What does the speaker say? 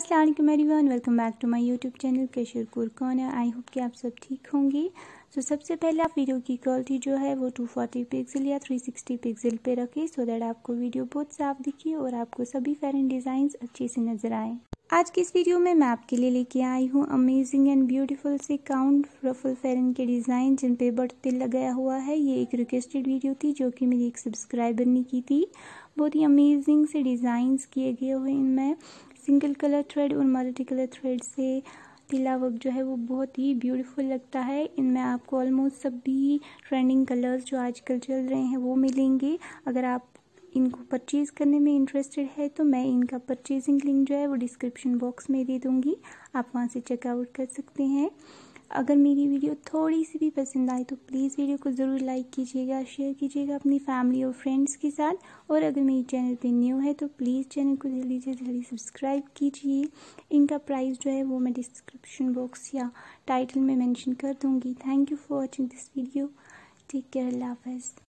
Aslam everyone welcome back to my YouTube channel केशर कुरकौन I hope कि आप सब ठीक होंगे। सो so, सबसे पहले आप वीडियो की क्वालिटी जो है वो 240 पिक्सल या 360 पिक्सल पे रखें सो so दैट आपको वीडियो बहुत साफ़ दिखे और आपको सभी फेरन डिज़ाइन अच्छे से नज़र आए। आज की इस वीडियो में मैं आपके लिए लेके आई हूँ अमेजिंग एंड ब्यूटीफुल से काउंट रफल फेरन के डिज़ाइन जिन पे बट तिल लगाया हुआ है। ये एक रिक्वेस्टेड वीडियो थी, जो कि मेरी एक सब्सक्राइबर ने की थी। बहुत ही अमेजिंग से डिज़ाइंस किए गए हुए इनमें। सिंगल कलर थ्रेड और मल्टी कलर थ्रेड से तिला वर्क जो है वो बहुत ही ब्यूटीफुल लगता है। इनमें आपको ऑलमोस्ट सभी ट्रेंडिंग कलर्स जो आजकल चल रहे हैं वो मिलेंगे। अगर आप इनको परचेज़ करने में इंटरेस्टेड है तो मैं इनका परचेजिंग लिंक जो है वो डिस्क्रिप्शन बॉक्स में दे दूँगी। आप वहाँ से चेकआउट कर सकते हैं। अगर मेरी वीडियो थोड़ी सी भी पसंद आए तो प्लीज़ वीडियो को ज़रूर लाइक कीजिएगा शेयर कीजिएगा अपनी फैमिली और फ्रेंड्स के साथ। और अगर मेरी चैनल पे न्यू है तो प्लीज़ चैनल को जल्दी से जल्दी सब्सक्राइब कीजिए। इनका प्राइस जो है वो मैं डिस्क्रिप्शन बॉक्स या टाइटल में मेंशन कर दूँगी। Thank you for watching this video take care Allah half